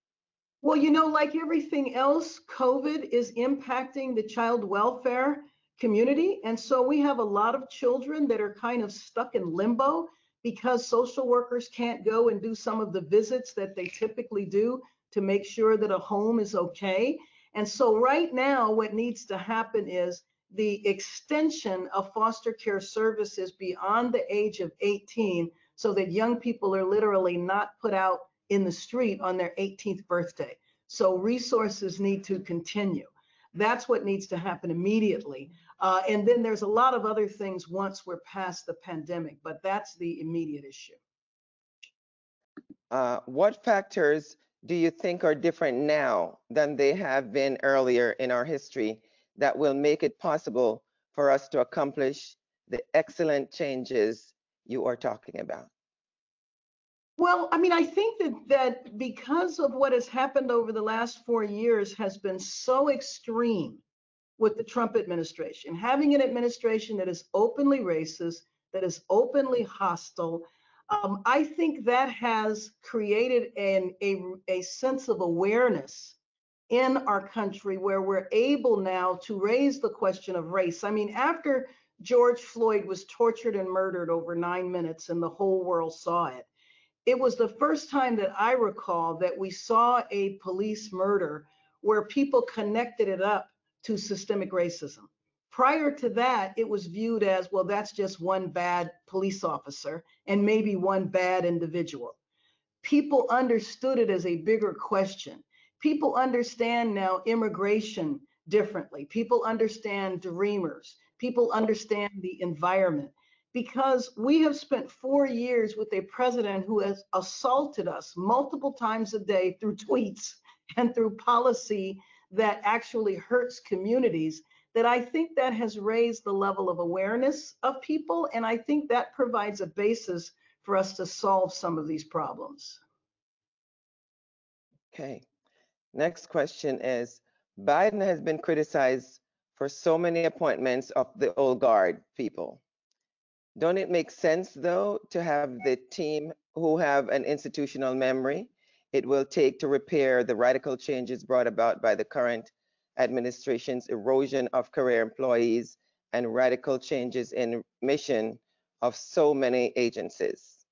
Well, you know, like everything else, COVID is impacting the child welfare community. And so we have a lot of children that are kind of stuck in limbo because social workers can't go and do some of the visits that they typically do to make sure that a home is okay. And so right now, what needs to happen is the extension of foster care services beyond the age of 18 so that young people are literally not put out in the street on their 18th birthday. So resources need to continue. That's what needs to happen immediately. Uh, and then there's a lot of other things once we're past the pandemic, but that's the immediate issue. Uh, what factors do you think are different now than they have been earlier in our history that will make it possible for us to accomplish the excellent changes you are talking about? Well, I mean, I think that that because of what has happened over the last four years has been so extreme with the Trump administration, having an administration that is openly racist, that is openly hostile, um, I think that has created an, a, a sense of awareness in our country where we're able now to raise the question of race. I mean, after George Floyd was tortured and murdered over nine minutes and the whole world saw it, it was the first time that I recall that we saw a police murder where people connected it up to systemic racism. Prior to that, it was viewed as, well, that's just one bad police officer and maybe one bad individual. People understood it as a bigger question. People understand now immigration differently. People understand dreamers. People understand the environment because we have spent four years with a president who has assaulted us multiple times a day through tweets and through policy that actually hurts communities that I think that has raised the level of awareness of people. And I think that provides a basis for us to solve some of these problems. Okay. Next question is Biden has been criticized for so many appointments of the old guard people. Don't it make sense, though, to have the team who have an institutional memory it will take to repair the radical changes brought about by the current administration's erosion of career employees and radical changes in mission of so many agencies?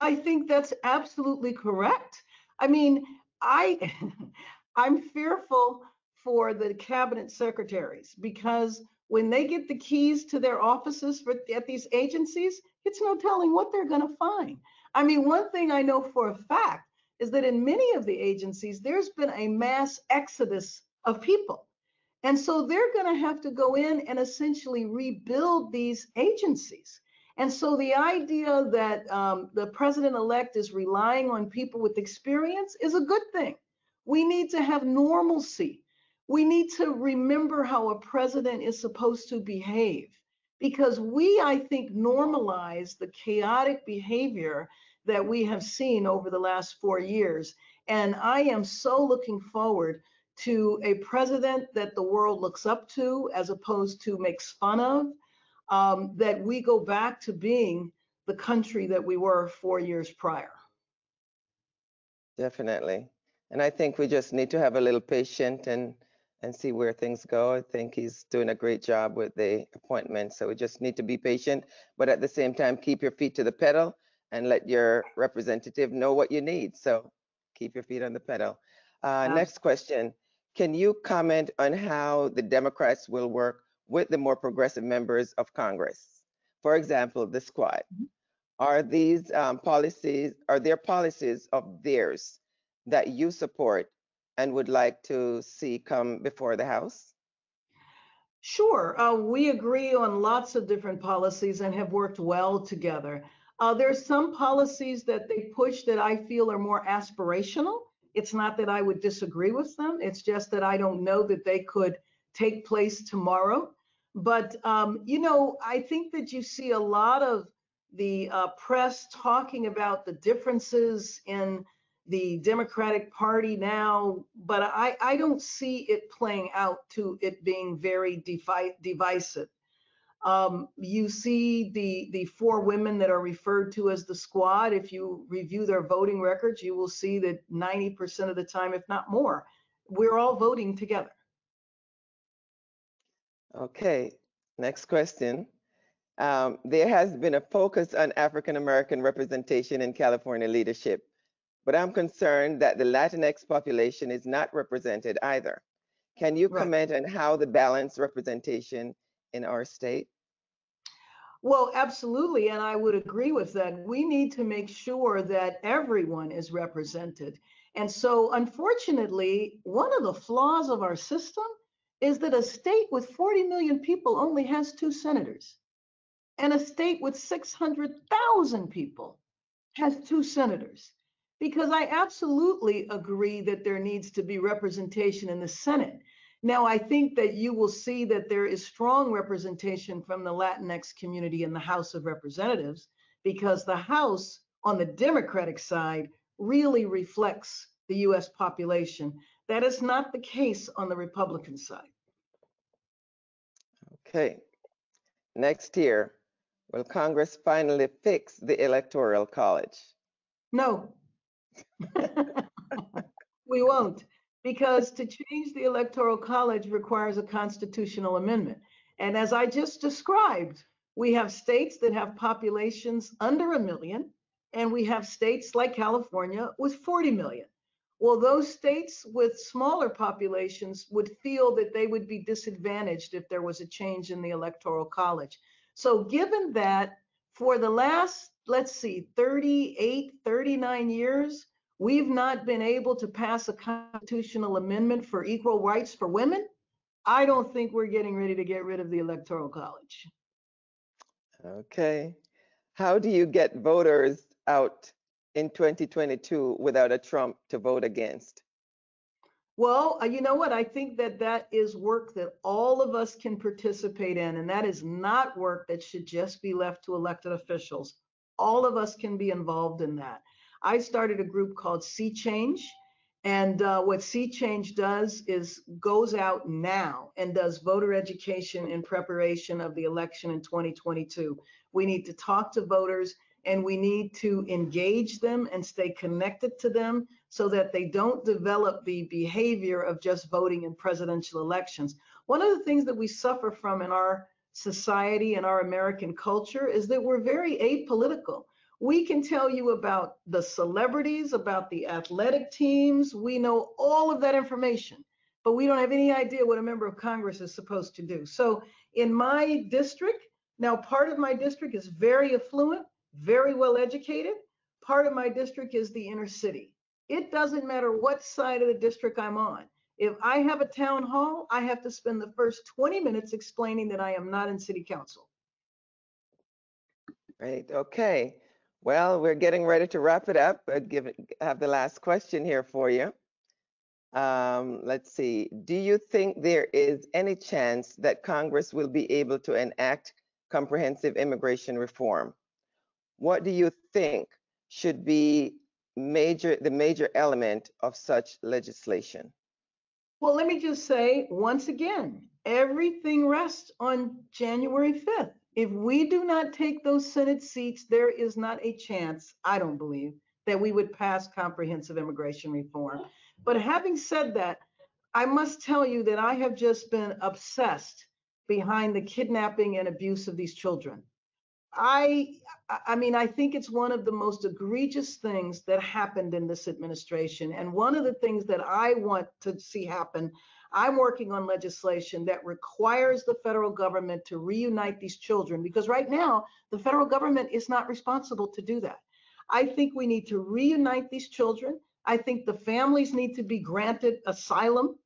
I think that's absolutely correct. I mean, I I'm fearful for the cabinet secretaries because when they get the keys to their offices for, at these agencies, it's no telling what they're going to find. I mean, one thing I know for a fact is that in many of the agencies, there's been a mass exodus of people. And so they're going to have to go in and essentially rebuild these agencies. And so the idea that um, the president elect is relying on people with experience is a good thing. We need to have normalcy. We need to remember how a president is supposed to behave because we, I think, normalize the chaotic behavior that we have seen over the last four years. And I am so looking forward to a president that the world looks up to as opposed to makes fun of um, that we go back to being the country that we were four years prior. Definitely. And I think we just need to have a little patience and and see where things go. I think he's doing a great job with the appointment. So we just need to be patient, but at the same time, keep your feet to the pedal and let your representative know what you need. So keep your feet on the pedal. Uh, next question. Can you comment on how the Democrats will work with the more progressive members of Congress. For example, the squad. Mm-hmm. Are these um, policies, are there policies of theirs that you support and would like to see come before the House? Sure. Uh, we agree on lots of different policies and have worked well together. Uh, there's some policies that they push that I feel are more aspirational. It's not that I would disagree with them. It's just that I don't know that they could take place tomorrow. But, um, you know, I think that you see a lot of the uh, press talking about the differences in the Democratic Party now, but I, I don't see it playing out to it being very divisive. Um, you see the the four women that are referred to as the squad. If you review their voting records, you will see that 90% of the time, if not more, we're all voting together. Okay, next question. Um, there has been a focus on African American representation in California leadership, but I'm concerned that the Latinx population is not represented either. Can you right. comment on how the balanced representation in our state? Well, absolutely. And I would agree with that. We need to make sure that everyone is represented. And so, unfortunately, one of the flaws of our system is that a state with 40 million people only has two senators, and a state with 600,000 people has two senators. Because I absolutely agree that there needs to be representation in the Senate. Now, I think that you will see that there is strong representation from the Latinx community in the House of Representatives because the House on the Democratic side really reflects the US population. That is not the case on the Republican side. Okay. Next year, will Congress finally fix the Electoral College? No. we won't, because to change the Electoral College requires a constitutional amendment. And as I just described, we have states that have populations under a million, and we have states like California with 40 million. Well, those states with smaller populations would feel that they would be disadvantaged if there was a change in the Electoral College. So, given that for the last, let's see, 38, 39 years, we've not been able to pass a constitutional amendment for equal rights for women, I don't think we're getting ready to get rid of the Electoral College. Okay. How do you get voters out in 2022 without a Trump to vote against? Well, uh, you know what? I think that that is work that all of us can participate in, and that is not work that should just be left to elected officials. All of us can be involved in that. I started a group called Sea Change, And uh, what Sea Change does is goes out now and does voter education in preparation of the election in 2022. We need to talk to voters and we need to engage them and stay connected to them so that they don't develop the behavior of just voting in presidential elections. One of the things that we suffer from in our society and our American culture is that we're very apolitical. We can tell you about the celebrities, about the athletic teams. We know all of that information, but we don't have any idea what a member of Congress is supposed to do. So in my district, now part of my district is very affluent, very well educated. Part of my district is the inner city. It doesn't matter what side of the district I'm on. If I have a town hall, I have to spend the first 20 minutes explaining that I am not in city council. Right, okay. Well, we're getting ready to wrap it up, but give have the last question here for you. Um, let's see. Do you think there is any chance that Congress will be able to enact comprehensive immigration reform? What do you think should be major the major element of such legislation? Well, let me just say once again, everything rests on January 5th. If we do not take those Senate seats, there is not a chance, I don't believe, that we would pass comprehensive immigration reform. But having said that, I must tell you that I have just been obsessed behind the kidnapping and abuse of these children. I I mean, I think it's one of the most egregious things that happened in this administration. And one of the things that I want to see happen, I'm working on legislation that requires the federal government to reunite these children because right now the federal government is not responsible to do that. I think we need to reunite these children. I think the families need to be granted asylum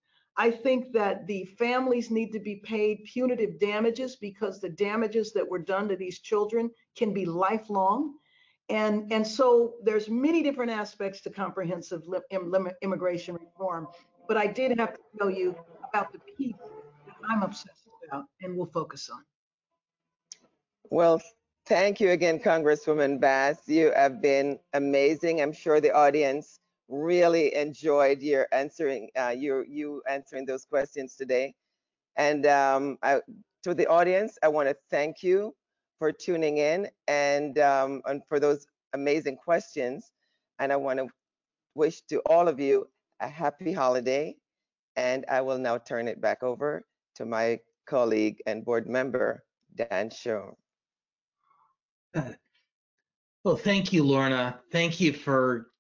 I think that the families need to be paid punitive damages because the damages that were done to these children can be lifelong. And, and so there's many different aspects to comprehensive immigration reform. But I did have to tell you about the piece that I'm obsessed about and we'll focus on. Well, thank you again, Congresswoman Bass. You have been amazing. I'm sure the audience really enjoyed your answering uh, you you answering those questions today. And um, I, to the audience, I want to thank you for tuning in and um, and for those amazing questions. And I want to wish to all of you a happy holiday. And I will now turn it back over to my colleague and board member, Dan Schnur. Uh, well, thank you, Lorna. Thank you for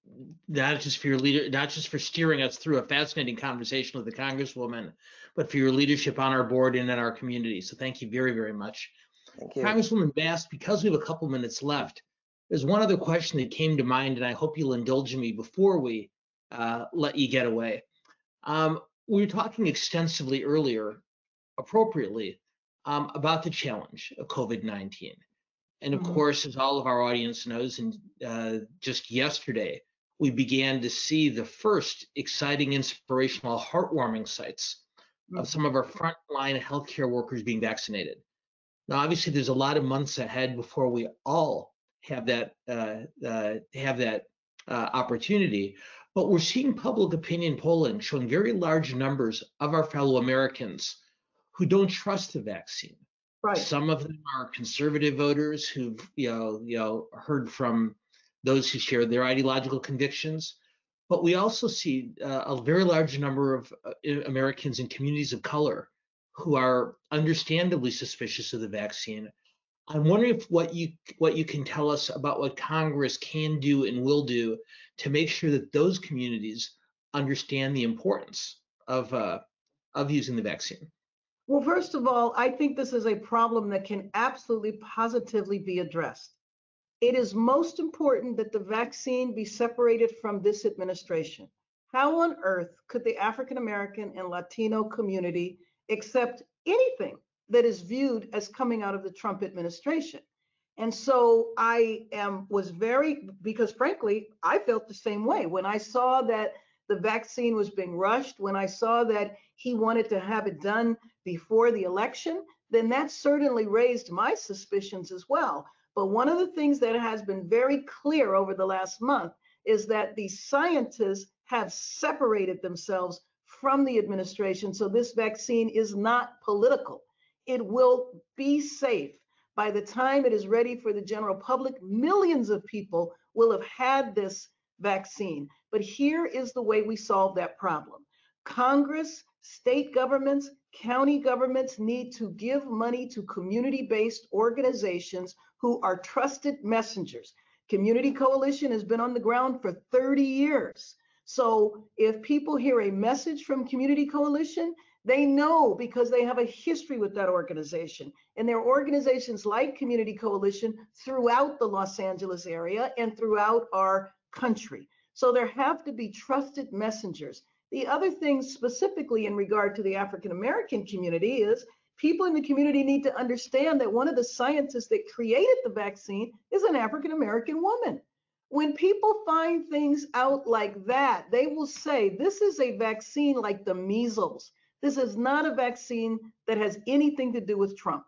not just for your leader, not just for steering us through a fascinating conversation with the Congresswoman, but for your leadership on our board and in our community. So thank you very, very much. Thank you. Congresswoman Bass, because we have a couple minutes left, there's one other question that came to mind, and I hope you'll indulge me before we uh, let you get away. Um, we were talking extensively earlier, appropriately, um, about the challenge of COVID-19. And of mm -hmm. course, as all of our audience knows, and uh, just yesterday, we began to see the first exciting, inspirational, heartwarming sights of some of our frontline healthcare workers being vaccinated. Now, obviously, there's a lot of months ahead before we all have that uh, uh, have that uh, opportunity. But we're seeing public opinion polling showing very large numbers of our fellow Americans who don't trust the vaccine. Right. Some of them are conservative voters who've you know you know heard from those who share their ideological convictions. But we also see uh, a very large number of uh, Americans in communities of color who are understandably suspicious of the vaccine. I'm wondering if what you what you can tell us about what Congress can do and will do to make sure that those communities understand the importance of uh, of using the vaccine. Well, first of all, I think this is a problem that can absolutely positively be addressed. It is most important that the vaccine be separated from this administration. How on earth could the African American and Latino community accept anything that is viewed as coming out of the Trump administration? And so I am was very because frankly, I felt the same way when I saw that the vaccine was being rushed, when I saw that he wanted to have it done before the election, then that certainly raised my suspicions as well. But one of the things that has been very clear over the last month is that the scientists have separated themselves from the administration. So this vaccine is not political. It will be safe. By the time it is ready for the general public, millions of people will have had this vaccine. But here is the way we solve that problem. Congress, state governments, county governments need to give money to community-based organizations who are trusted messengers. Community Coalition has been on the ground for 30 years. So if people hear a message from Community Coalition, they know because they have a history with that organization. And there are organizations like Community Coalition throughout the Los Angeles area and throughout our country. So there have to be trusted messengers. The other thing specifically in regard to the African American community is people in the community need to understand that one of the scientists that created the vaccine is an African American woman. When people find things out like that, they will say, this is a vaccine like the measles. This is not a vaccine that has anything to do with Trump.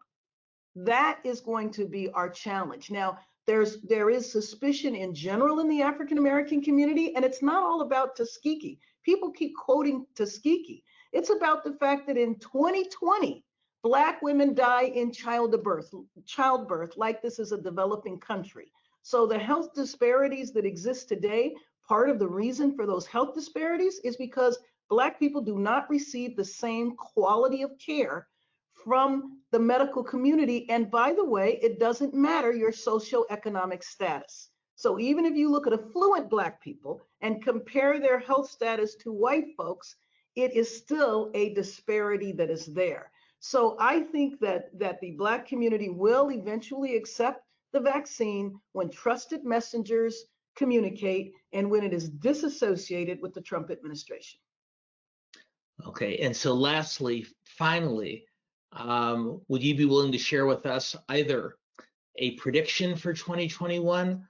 That is going to be our challenge. Now, there's there is suspicion in general in the African American community, and it's not all about Tuskegee. People keep quoting Tuskegee. It's about the fact that in 2020, Black women die in childbirth, childbirth like this is a developing country. So the health disparities that exist today, part of the reason for those health disparities is because Black people do not receive the same quality of care from the medical community. And by the way, it doesn't matter your socioeconomic status. So even if you look at affluent Black people and compare their health status to white folks, it is still a disparity that is there. So I think that, that the Black community will eventually accept the vaccine when trusted messengers communicate and when it is disassociated with the Trump administration. Okay, and so lastly, finally, um, would you be willing to share with us either a prediction for 2021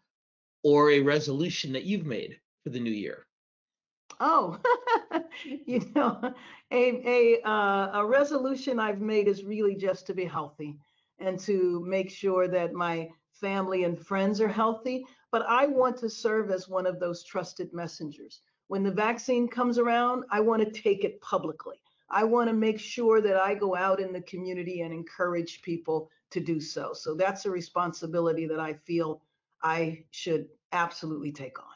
or a resolution that you've made for the new year? Oh, you know, a a uh, a resolution I've made is really just to be healthy and to make sure that my family and friends are healthy. But I want to serve as one of those trusted messengers. When the vaccine comes around, I want to take it publicly. I want to make sure that I go out in the community and encourage people to do so. So that's a responsibility that I feel I should absolutely take on.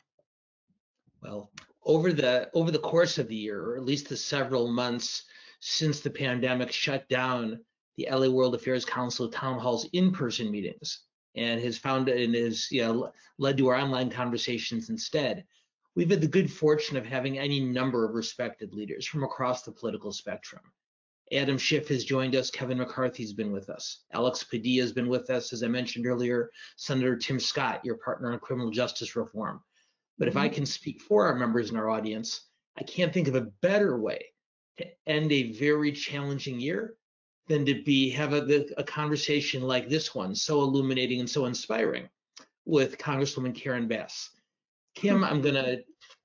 Well, over the over the course of the year, or at least the several months since the pandemic shut down the LA World Affairs Council town halls in-person meetings and has found and has you know, led to our online conversations instead. We've had the good fortune of having any number of respected leaders from across the political spectrum. Adam Schiff has joined us. Kevin McCarthy's been with us. Alex Padilla has been with us. As I mentioned earlier, Senator Tim Scott, your partner on criminal justice reform. But if I mm-hmm. can speak for our members in our audience, I can't think of a better way to end a very challenging year than to be have a, a conversation like this one, so illuminating and so inspiring, with Congresswoman Karen Bass. Kim, I'm going to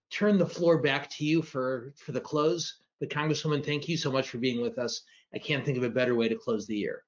turn the floor back to you for, for the close. But Congresswoman, thank you so much for being with us. I can't think of a better way to close the year.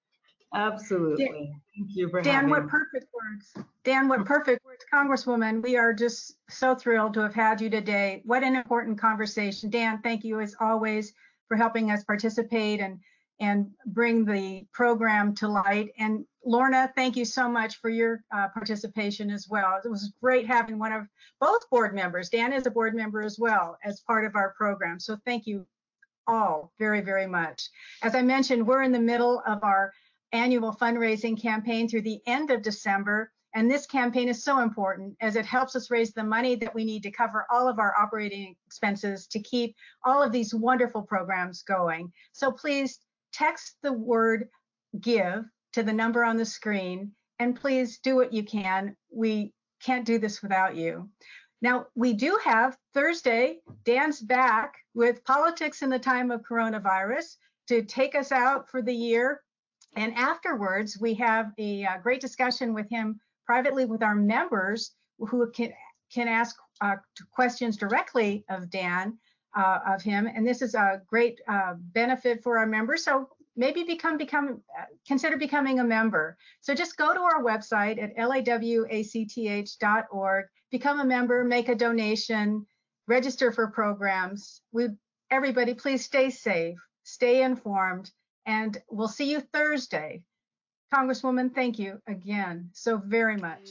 Absolutely. Dan, Thank you for Dan, having what perfect words. Dan, what perfect words. Congresswoman, we are just so thrilled to have had you today. What an important conversation. Dan, thank you as always for helping us participate and and bring the program to light. And Lorna, thank you so much for your uh, participation as well. It was great having one of both board members. Dan is a board member as well as part of our program. So thank you all very, very much. As I mentioned, we're in the middle of our annual fundraising campaign through the end of December. And this campaign is so important as it helps us raise the money that we need to cover all of our operating expenses to keep all of these wonderful programs going. So please text the word give to the number on the screen and please do what you can. We can't do this without you. Now, we do have Thursday, Dan's back with politics in the time of coronavirus to take us out for the year. And afterwards, we have a, uh, great discussion with him privately with our members who can, can ask uh, questions directly of Dan uh, of him. And this is a great uh, benefit for our members. So maybe become become consider becoming a member. So just go to our website at lawacth.org become a member, make a donation, register for programs. We, everybody, please stay safe, stay informed, and we'll see you Thursday. Congresswoman, thank you again so very much.